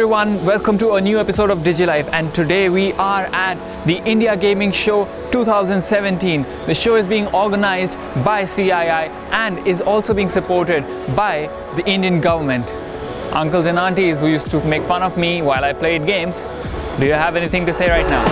everyone, welcome to a new episode of DigiLife and today we are at the India Gaming Show 2017. The show is being organized by CII and is also being supported by the Indian government. Uncles and aunties who used to make fun of me while I played games, do you have anything to say right now?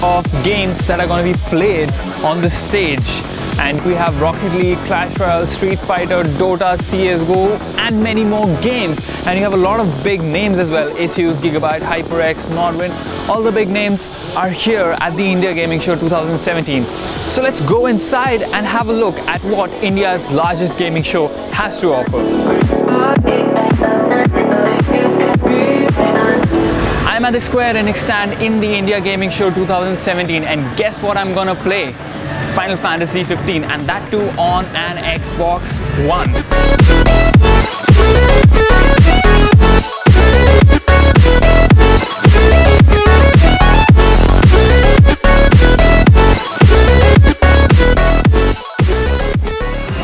Of games that are going to be played on the stage. And we have Rocket League, Clash Royale, Street Fighter, Dota, CSGO, and many more games. And you have a lot of big names as well. Asus, Gigabyte, HyperX, Nodwin, all the big names are here at the India Gaming Show 2017. So let's go inside and have a look at what India's largest gaming show has to offer. The Square Enix stand in the India Gaming Show 2017 and guess what I'm gonna play? Final Fantasy 15 and that too on an Xbox One.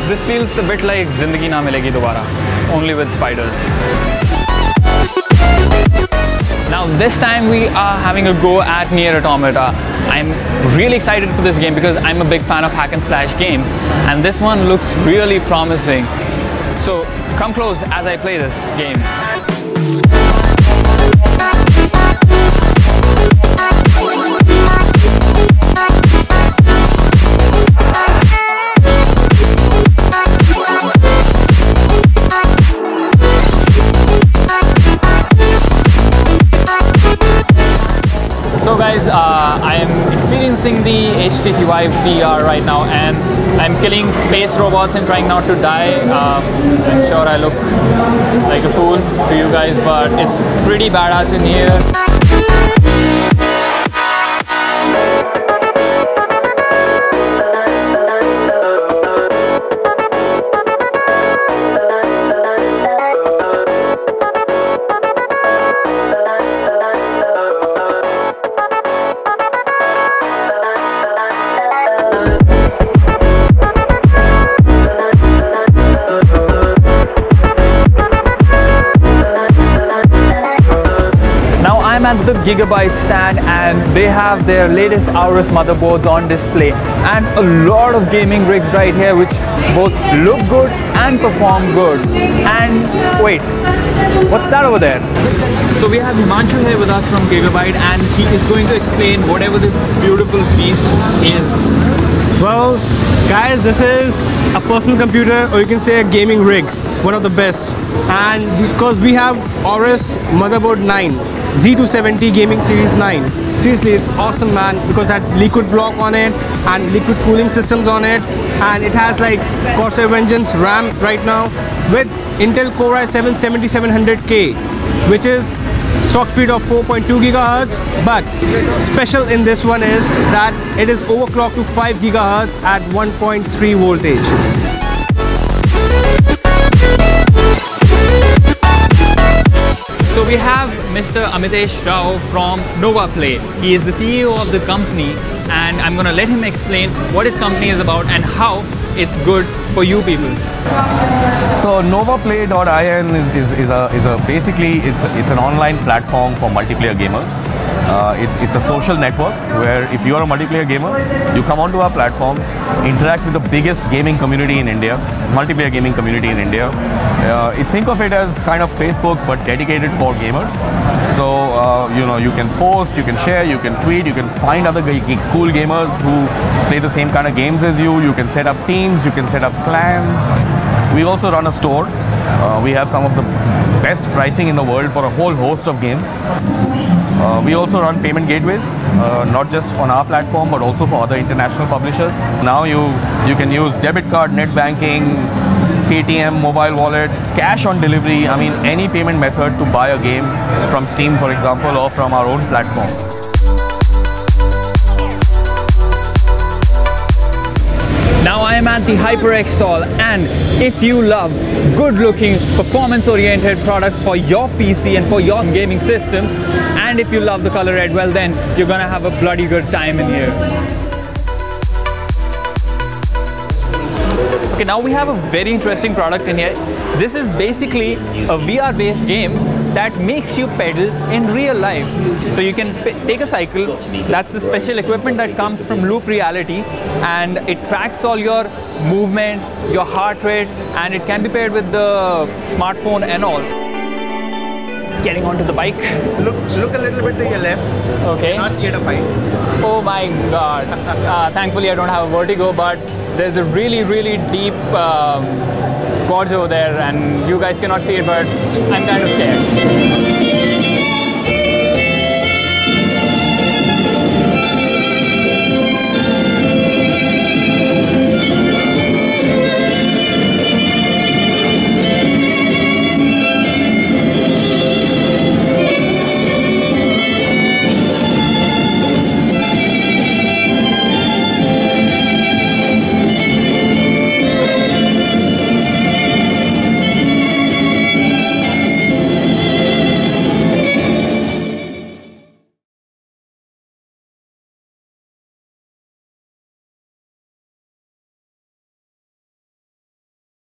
This feels a bit like Zindagi Na Milegi Dobara, only with spiders. Now this time we are having a go at Nier Automata. I'm really excited for this game because I'm a big fan of hack and slash games and this one looks really promising. So come close as I play this game. Experiencing the HTC Vive VR right now and I'm killing space robots and trying not to die. Um, I'm sure I look like a fool to you guys, but it's pretty badass in here. The Gigabyte stand and they have their latest Aorus motherboards on display and a lot of gaming rigs right here which both look good and perform good. And wait, what's that over there? So we have Himanshu here with us from Gigabyte and he is going to explain whatever this beautiful piece is. Well, guys, this is a personal computer, or you can say a gaming rig, one of the best. And because we have Aorus Motherboard 9, Z270 Gaming Series 9. Seriously, it's awesome, man, because it had liquid block on it and liquid cooling systems on it, and it has like Corsair Vengeance RAM right now with Intel Core i7 7700K, which is stock speed of 4.2 gigahertz. But special in this one is that it is overclocked to 5 gigahertz at 1.3 voltage Amitesh Rao from Nova Play. He is the CEO of the company and I'm gonna let him explain what his company is about and how it's good for you people. So NovaPlay.in is, is, is, a, is a basically it's a, it's an online platform for multiplayer gamers. Uh, it's it's a social network where if you are a multiplayer gamer, you come onto our platform, interact with the biggest gaming community in India, multiplayer gaming community in India. Uh, think of it as kind of Facebook but dedicated for gamers. So uh, you know you can post, you can share, you can tweet, you can find other cool gamers who play the same kind of games as you. You can set up teams, you can set up clans. We also run a store. Uh, we have some of the best pricing in the world for a whole host of games. Uh, we also run payment gateways, uh, not just on our platform but also for other international publishers. Now you you can use debit card, net banking, Paytm, mobile wallet, cash on delivery. I mean any payment method to buy a game from Steam, for example, or from our own platform. Now I am at the HyperX stall. And if you love good looking, performance oriented products for your PC and for your gaming system, and if you love the color red, well, then you're gonna have a bloody good time in here. Okay, now we have a very interesting product in here. This is basically a VR based game that makes you pedal in real life. So you can take a cycle, that's the special equipment that comes from Loop Reality, and it tracks all your movement, your heart rate, and it can be paired with the smartphone and all. Getting onto the bike. Look, look a little bit to your left. Okay. Not scared of heights. Oh my god. Uh, thankfully, I don't have a vertigo, but there's a really, really deep um, gorge over there, and you guys cannot see it, but I'm kind of scared.